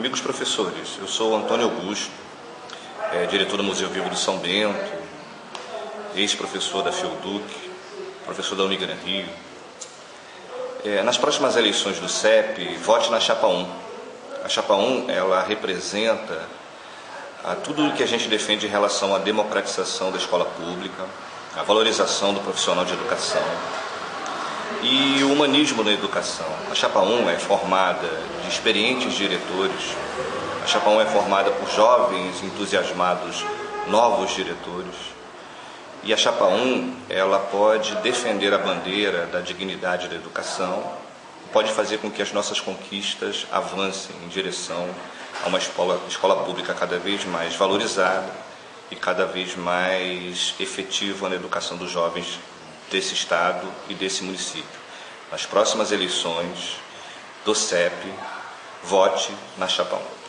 Amigos professores, eu sou Antônio Augusto, é, diretor do Museu Vivo do São Bento, ex-professor da Fielduc, professor da Unigran Rio. É, nas próximas eleições do CEP, vote na Chapa 1. A Chapa 1 ela representa a tudo o que a gente defende em relação à democratização da escola pública, a valorização do profissional de educação, e o humanismo na educação. A Chapa 1 é formada de experientes diretores, a Chapa 1 é formada por jovens, entusiasmados, novos diretores. E a Chapa 1, ela pode defender a bandeira da dignidade da educação, pode fazer com que as nossas conquistas avancem em direção a uma escola, escola pública cada vez mais valorizada e cada vez mais efetiva na educação dos jovens desse estado e desse município. Nas próximas eleições do CEP, vote na Chapão.